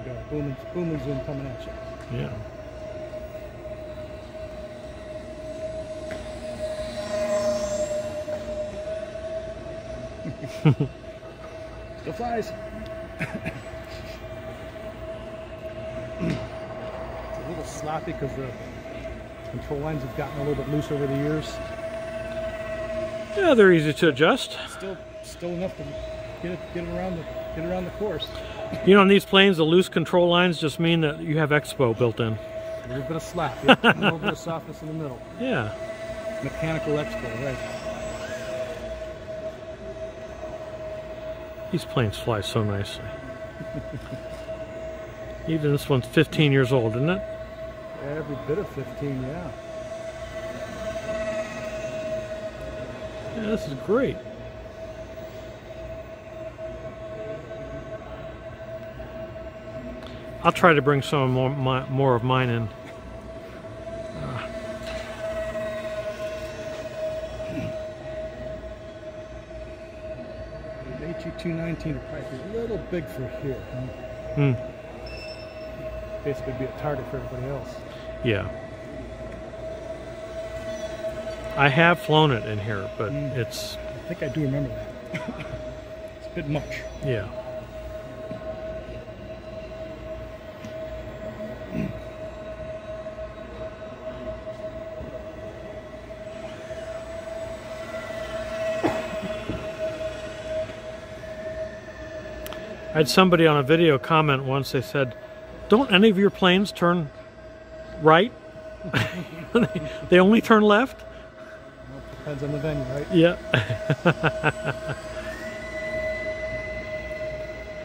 you go. Boom and, boom and zoom coming at you. Yeah. Still flies. it's a little sloppy because the control lines have gotten a little bit loose over the years. Yeah, they're easy to adjust. Still, still enough to get it, get it around the, get around the course. You know, on these planes, the loose control lines just mean that you have Expo built in. A little bit of slap, yeah. a little bit of softness in the middle. Yeah. Mechanical expo, right? These planes fly so nicely. Even this one's 15 years old, isn't it? Every bit of 15, yeah. Yeah, this is great. I'll try to bring some more my, more of mine in. The HE219 would probably be a little big for here. Hmm. Basically be a target for everybody else. Yeah. I have flown it in here, but Mm. it's I think I do remember that. it's a bit much. yeah. I had somebody on a video comment once. They said, "Don't any of your planes turn right? they only turn left." Well, depends on the venue, right? Yeah.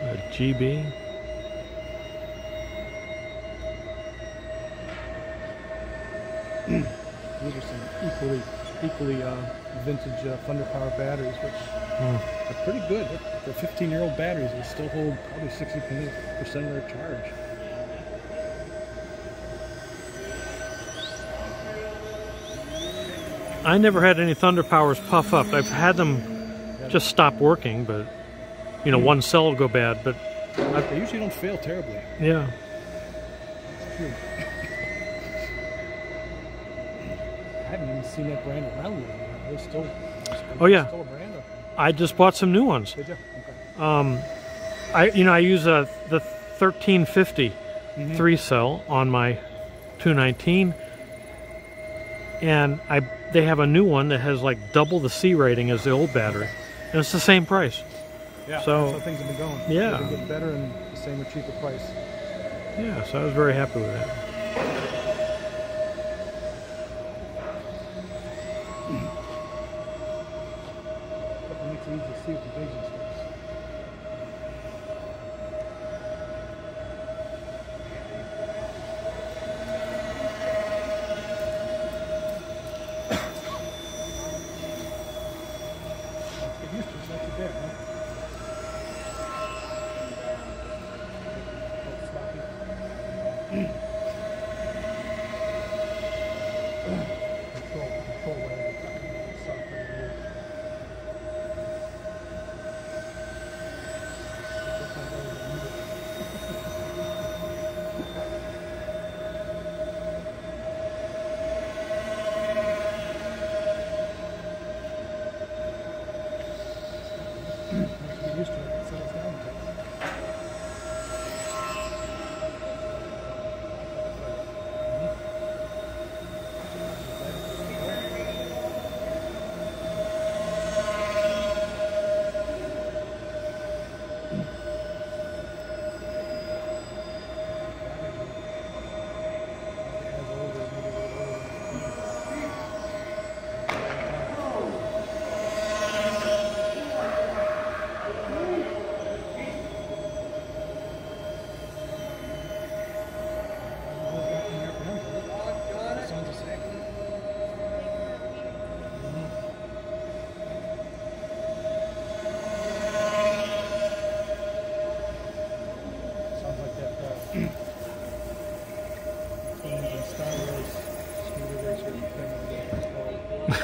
Uh, a GB. These are some equally equally uh, vintage uh, Thunder Power batteries, which Hmm. are pretty good. They're 15 year old batteries. They still hold probably 60% of their charge. I never had any Thunder Powers puff up. I've had them just stop working, but you know, one cell will go bad. But They usually don't fail terribly. yeah, It's true. I haven't even seen that brand around anymore. They're still. Oh, yeah. Still. I just bought some new ones. did you? Okay. Um, I you know I use a the 1350 Mhm. three cell on my 219, and I they have a new one that has like double the C rating as the old battery, and it's the same price. Yeah. So- that's how things have been going. Yeah. They've been getting better and the same or cheaper price. Yeah, so I was very happy with that. It makes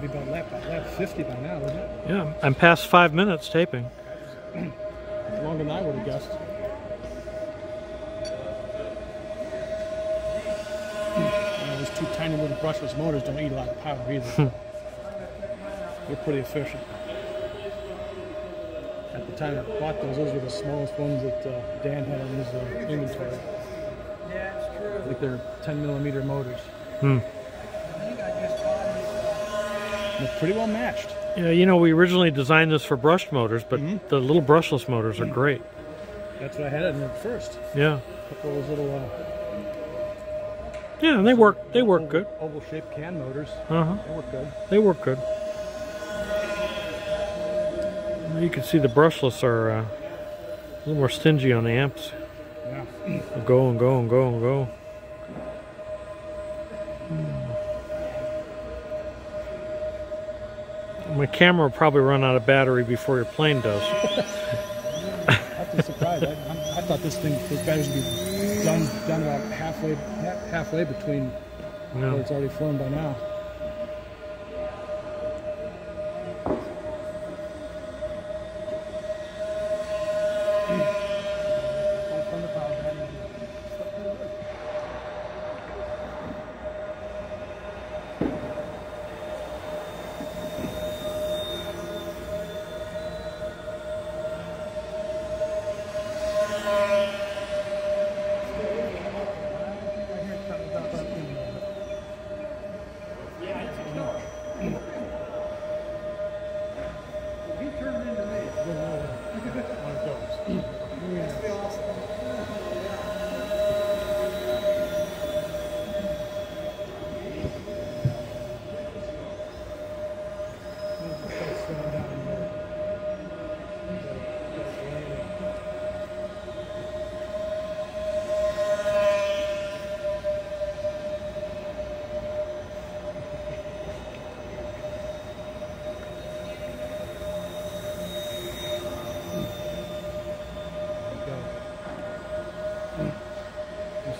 to be about lap, about lap 50 by now, isn't it? Yeah, I'm past five minutes taping. Longer than I would have guessed. You know, those two tiny little brushless motors don't eat a lot of power either. They're pretty efficient. At the time I bought those, those were the smallest ones that uh, Dan had on his uh, inventory. Yeah, it's true. Like they're 10 millimeter motors. Hmm. They're pretty well matched. Yeah, you know, we originally designed this for brushed motors, but Mhm. the little brushless motors are great. That's what I had in at first. Yeah, couple those little uh, yeah, and they work. They work oval, good. Oval shaped can motors. Uh huh. They work good. They work good. You can see the brushless are uh, a little more stingy on the amps. Yeah. Go and go and go and go. My camera will probably run out of battery before your plane does. Been surprised. I, I'm- I thought this thing, those batteries would be done, done about halfway, halfway between where it's already flown by now.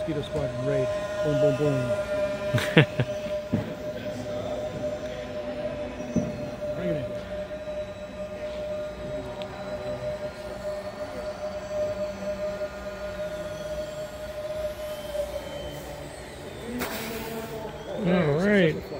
Mosquito Squadron raid. Boom, boom, boom. Bring it in. All right.